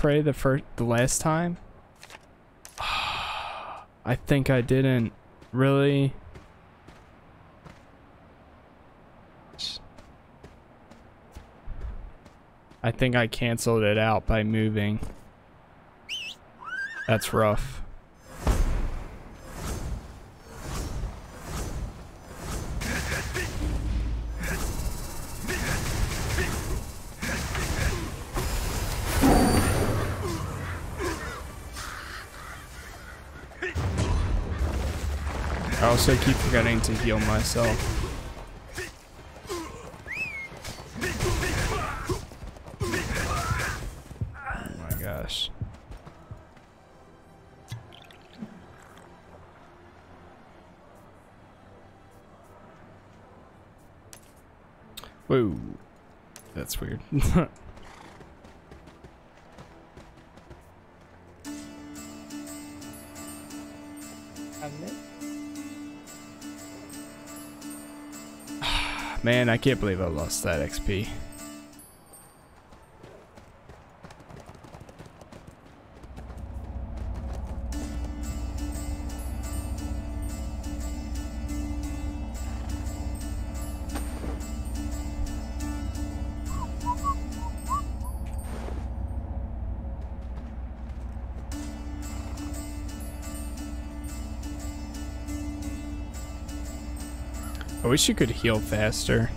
pray the first the last time? I think I didn't. Really? I think I canceled it out by moving. That's rough. Keep forgetting to heal myself. Oh. Whoa. That's weird. Man, I can't believe I lost that XP. Wish you could heal faster.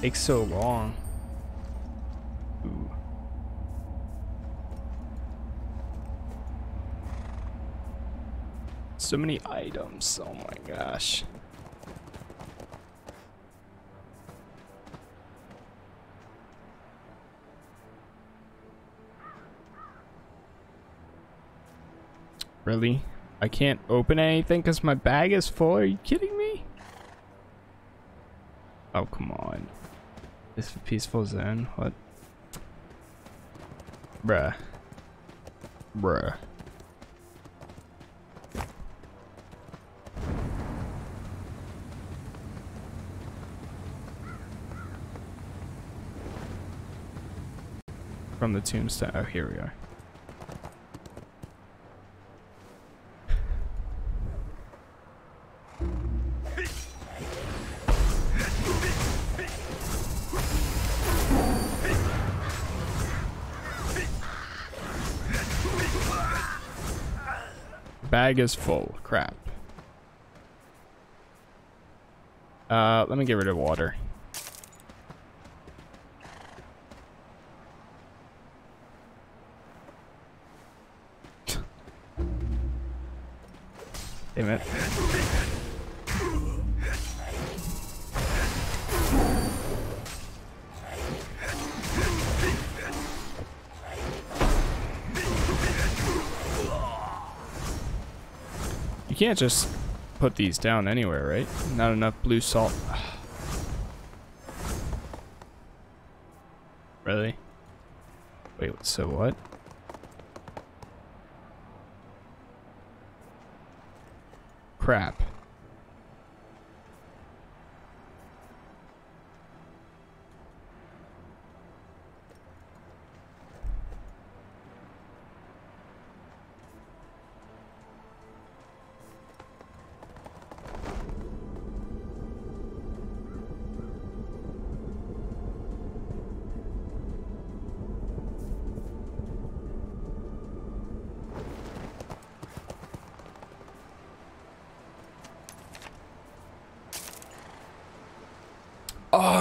Takes so long. So many items. Oh my gosh. Really? I can't open anything because my bag is full. Are you kidding? Oh, come on. This peaceful zone? What? Bruh. Bruh. From the tombstone. Oh, here we are. Bag is full. Crap. Uh, let me get rid of water. Damn it. Can't just put these down anywhere, right? Not enough blue salt. really? Wait, so what? Crap.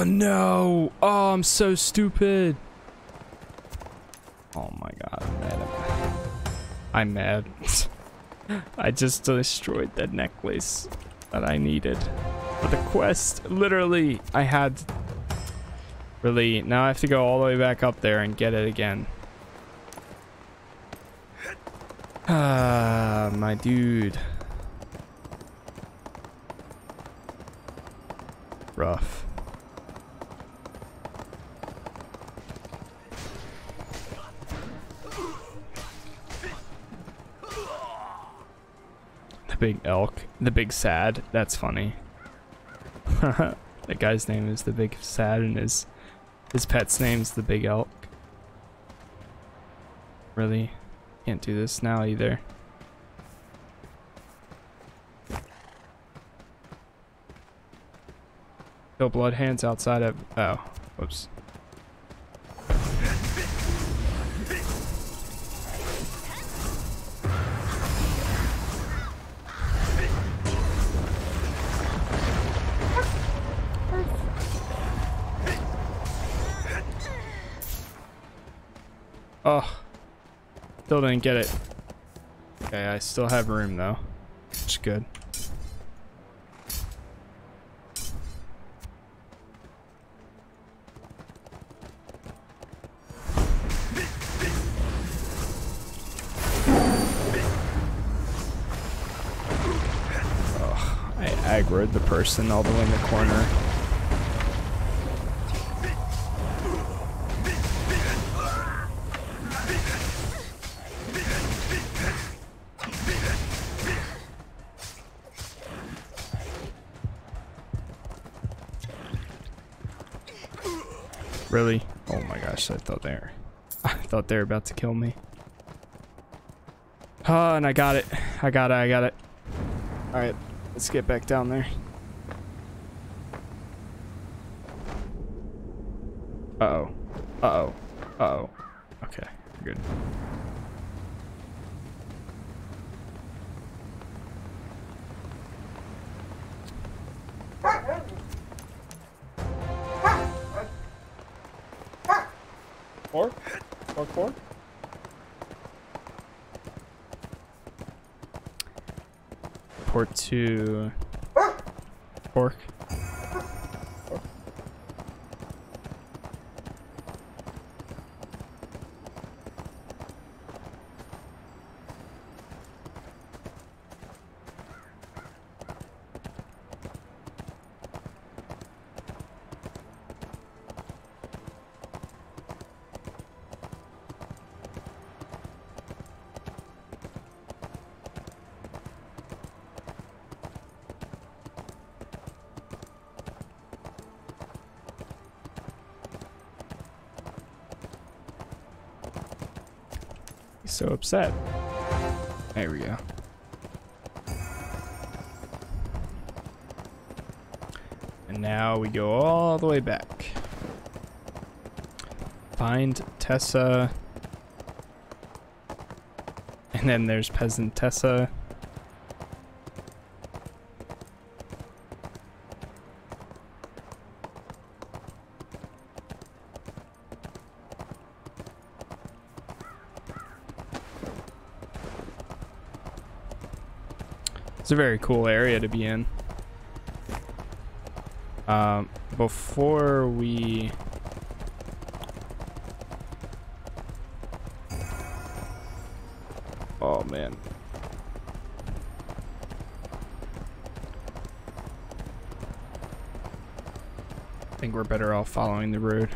Oh no! Oh, I'm so stupid. Oh my god, I'm mad. I'm mad. I just destroyed the necklace that I needed for the quest. Literally, I had. Really, now I have to go all the way back up there and get it again. Ah, my dude. Rough. Big elk. The big sad. That's funny. the guy's name is the big sad and his his pet's name's the big elk. Really? Can't do this now either. Kill bloodhands outside of... Oh, whoops. Oh, still didn't get it. Okay, I still have room though, which is good. I aggroed the person all the way in the corner. Gosh, I thought they were I thought they were about to kill me. Oh, and I got it. I got it, I got it. Alright, let's get back down there. Uh-oh. Uh-oh. Uh-oh. Okay, good. Four? Four, four? Port to pork. He's so upset. There we go. And now we go all the way back. Find Tessa. And then there's Peasant Tessa. A very cool area to be in. Um, before we... Oh, man. I think we're better off following the road.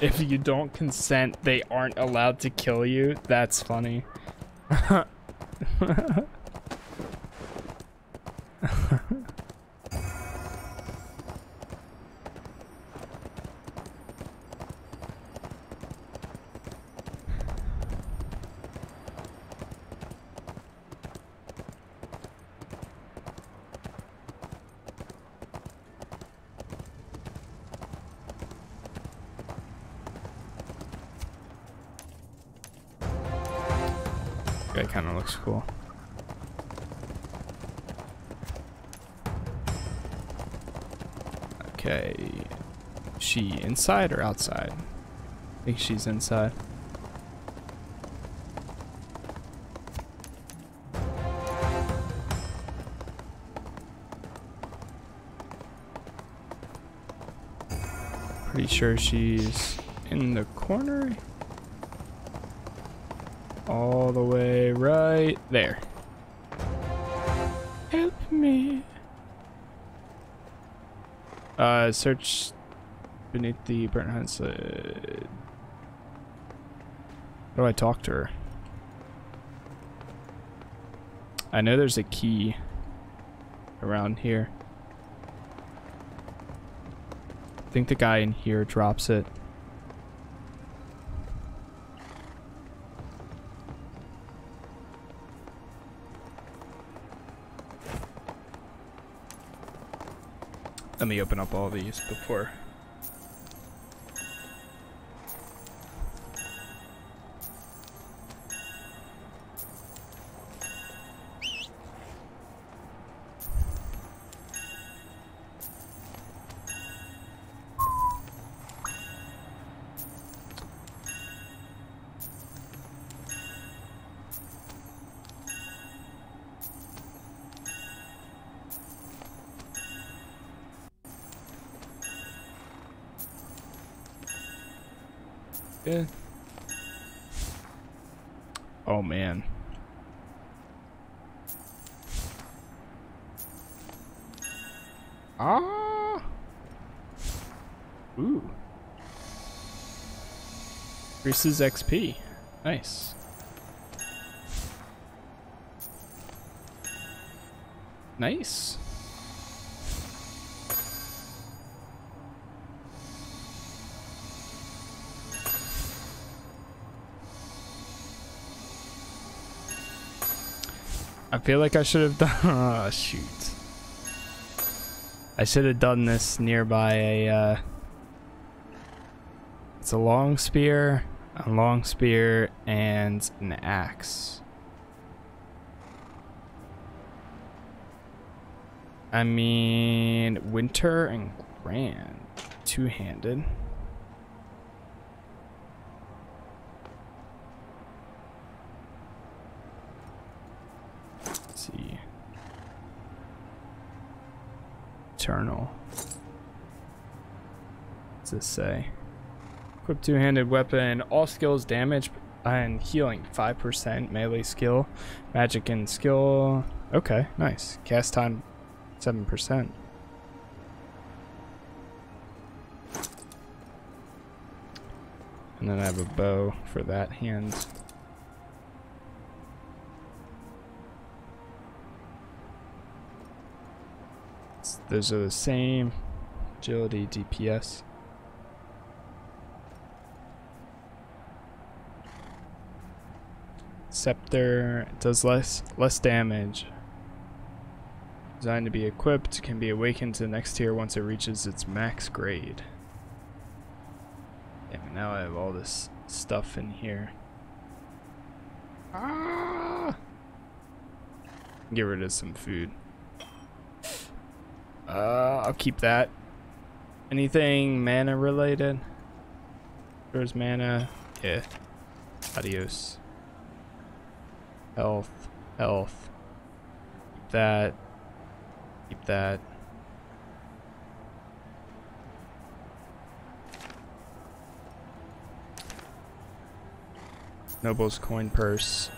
If you don't consent, they aren't allowed to kill you. That's funny. Guy kind of looks cool. Okay. She inside or outside? I think she's inside. Pretty sure she's in the corner all the way right there. Help me. Uh, search beneath the burnt hunts. Uh, how do I talk to her? I know there's a key around here. I think the guy in here drops it. Let me open up all these before. Yeah. Oh man. Ah. Ooh. Increases XP. Nice. Nice. I feel like I should have done. Oh, shoot. I should have done this nearby a. Uh, it's a long spear, a long spear, and an axe. I mean, winter and grand, two-handed. see. Eternal. What's this say? Equip two-handed weapon, all skills damage and healing, 5% melee skill, magic and skill. Okay, nice. Cast time, 7%. And then I have a bow for that hand. Those are the same. Agility, DPS. Scepter does less less damage. Designed to be equipped, can be awakened to the next tier once it reaches its max grade. Damn, now I have all this stuff in here. Ah! Get rid of some food. Uh, I'll keep that. Anything mana related? There's mana. Yeah. Adios. Health. Health. Keep that. Keep that. Noble's coin purse.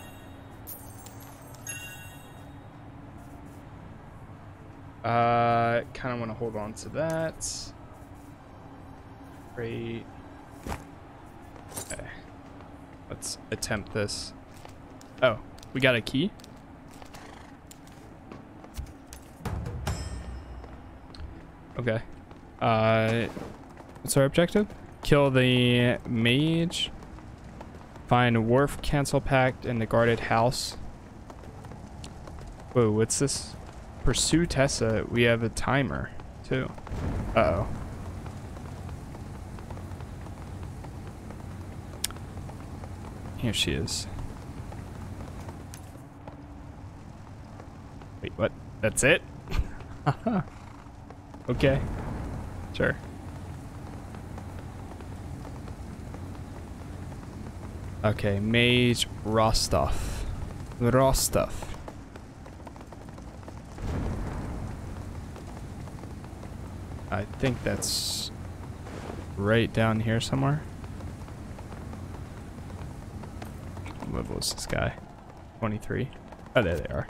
Uh, kind of want to hold on to that. Great. Okay. Let's attempt this. Oh, we got a key? Okay. Uh, what's our objective? Kill the mage. Find Wharf Council Pact in the guarded house. Whoa, what's this? Pursue Tessa. We have a timer, too. Uh-oh. Here she is. Wait, what? That's it? okay. Sure. Okay, Mage Rostov. Rostov. I think that's right down here somewhere. What was this guy? 23. Oh, there they are.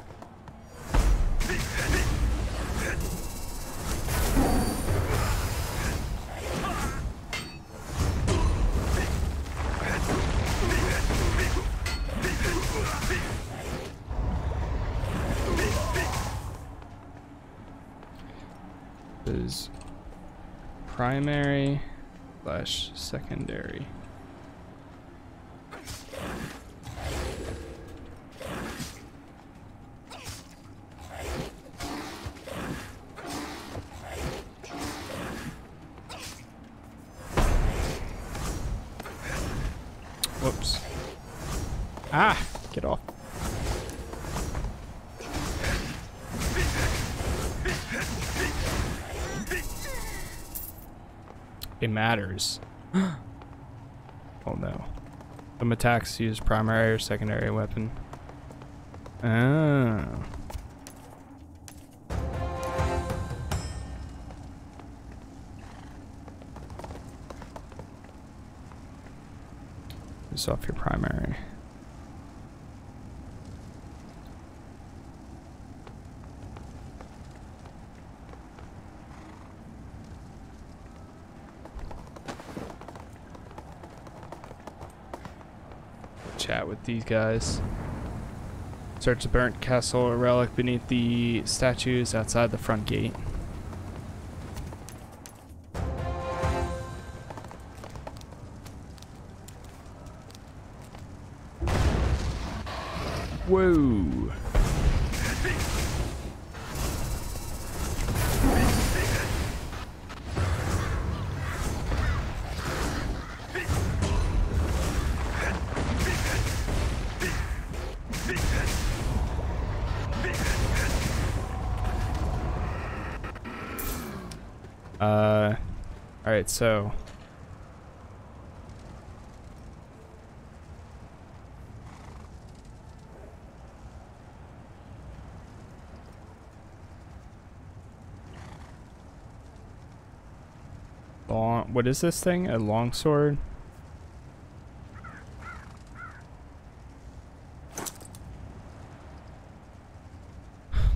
Primary slash secondary. Whoops. Ah, get off. It matters. oh no. Some attacks use primary or secondary weapon. Ah. Use off your primary. With these guys. Search the burnt castle or relic beneath the statues outside the front gate. Whoa. All right, so long. What is this thing? A longsword?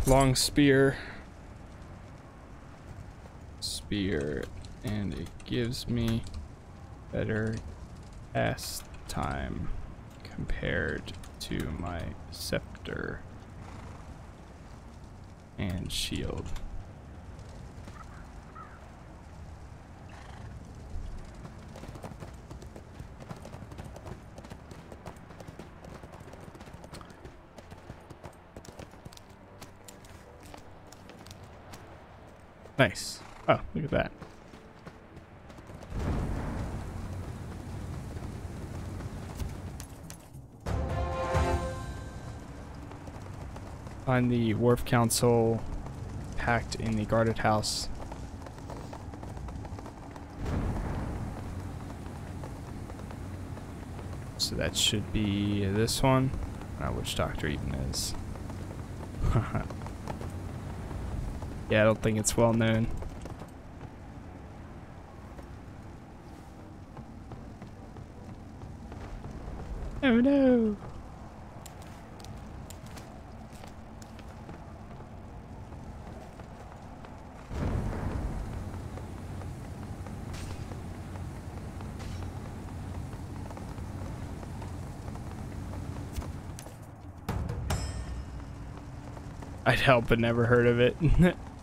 Long spear. Spear, and it gives me better cast time compared to my scepter and shield. Nice. Oh, look at that. Find the Wharf Council Pact in the guarded house. So that should be this one. Don't know which doctor even is. yeah, I don't think it's well known. Oh no. I'd help but never heard of it.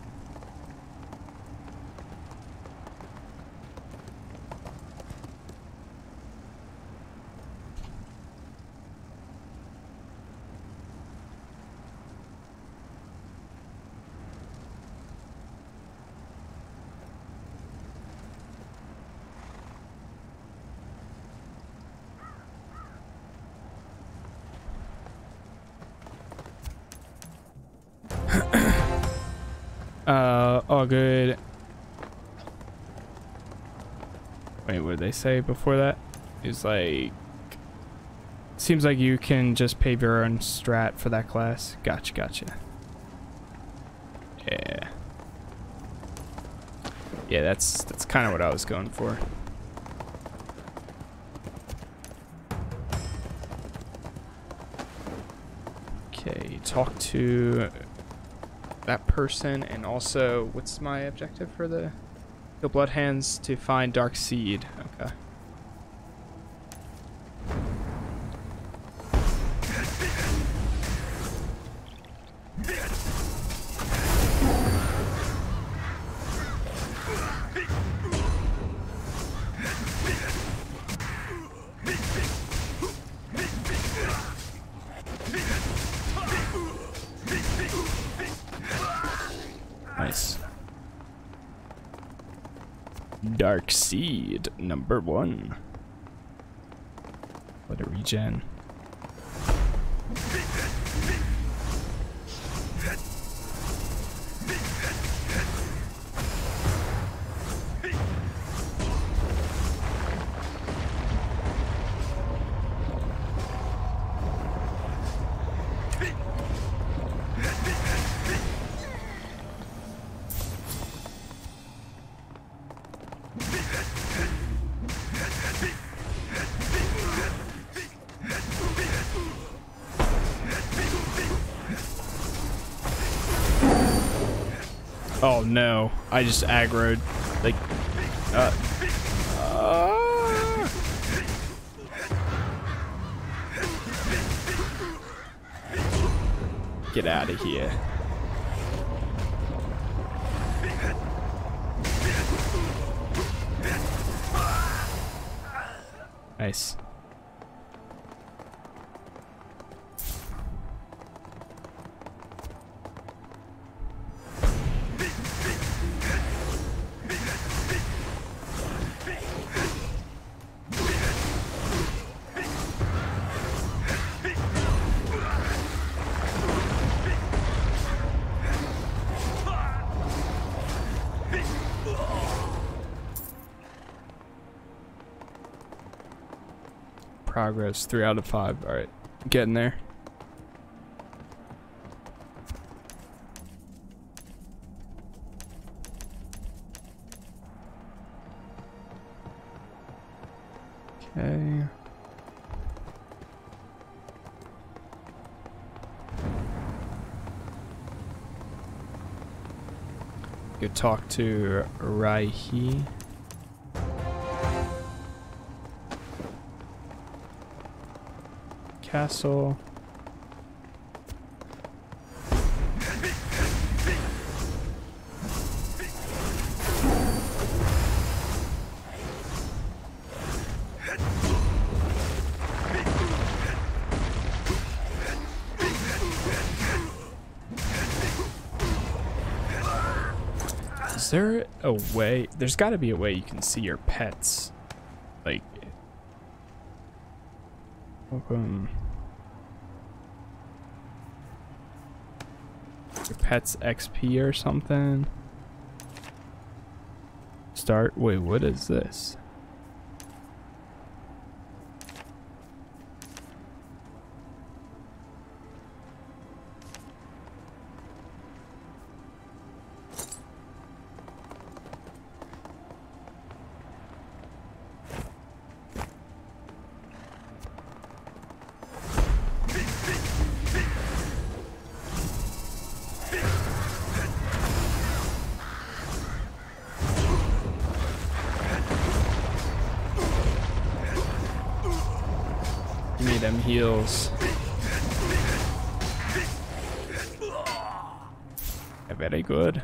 Uh, all good. Wait, what did they say before that? It's like... Seems like you can just pave your own strat for that class. Gotcha, gotcha. Yeah. Yeah, that's that's kind of what I was going for. Okay, talk to that person and also what's my objective for the the blood hands to find dark seed? Okay Dark Seed, number one. Let it regen. Oh no, I just aggroed. Like, uh, uh, Get out of here. Nice. Progress, three out of five. All right, getting there. Okay. Go talk to Raihi. Castle. Is there a way? There's got to be a way you can see your pets. Like. Welcome. Your pet's XP or something. Start. Wait, what is this? Them heals. Yeah, very good.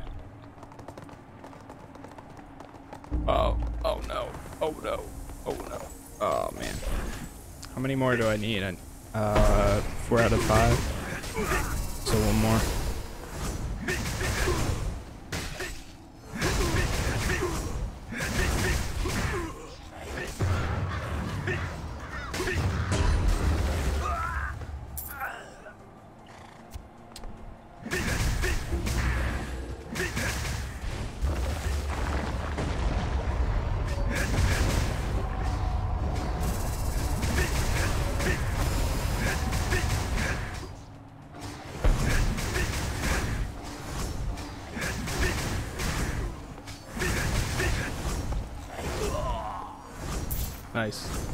Oh, oh no, oh no, oh no. Oh man. How many more do I need? Uh, four out of five. So one more. Nice.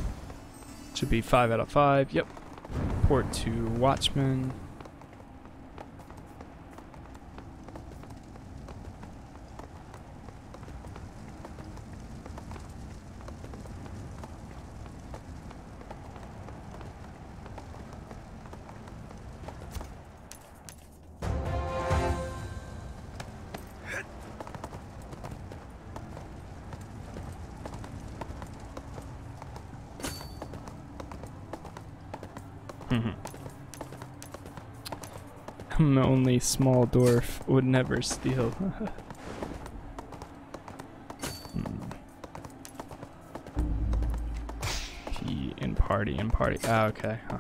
Should be five out of five. Yep. Port to Watchman. Only small dwarf. Would never steal. Hmm. P in party in party. Ah, okay. Huh.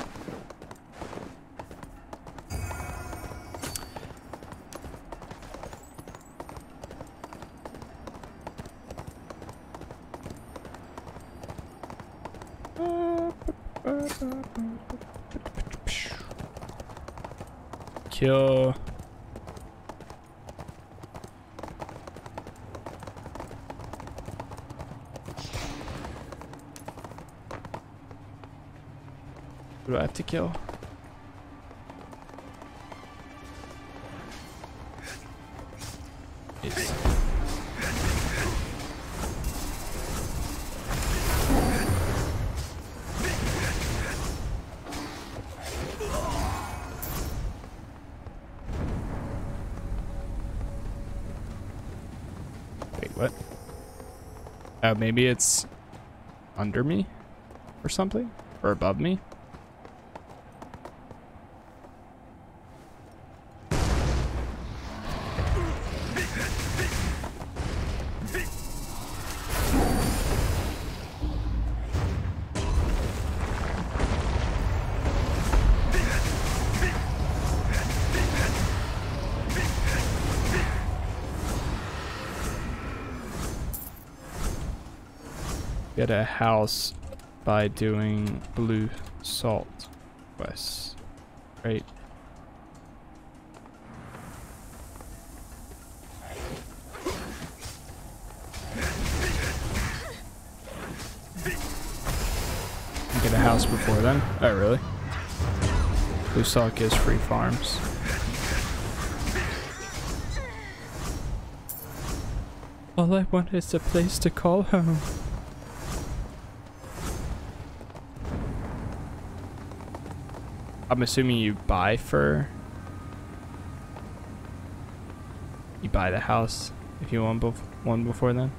Who do I have to kill? What? Uh, maybe it's under me or something? Or above me? Get a house by doing blue salt quests. Right? Get a house before then? Oh, really? Blue salt gives free farms. All I want is a place to call home. I'm assuming you buy for you buy the house if you want bef- one before then.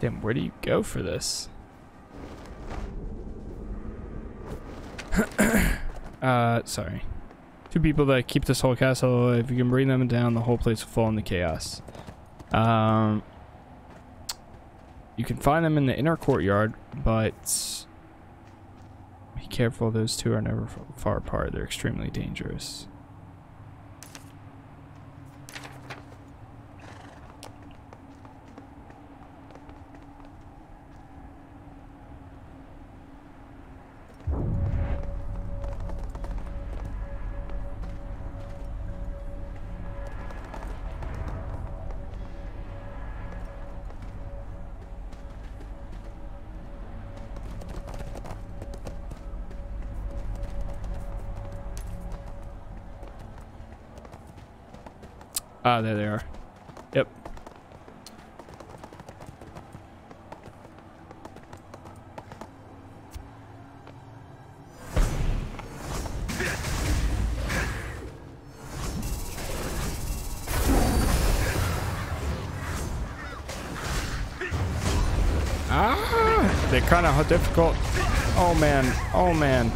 Damn, where do you go for this? uh, sorry. Two people that keep this whole castle. If you can bring them down, the whole place will fall into chaos. Um, you can find them in the inner courtyard, but be careful. Those two are never far apart. They're extremely dangerous. Ah, there they are. Yep. Ah, they're kind of difficult. Oh man, oh man.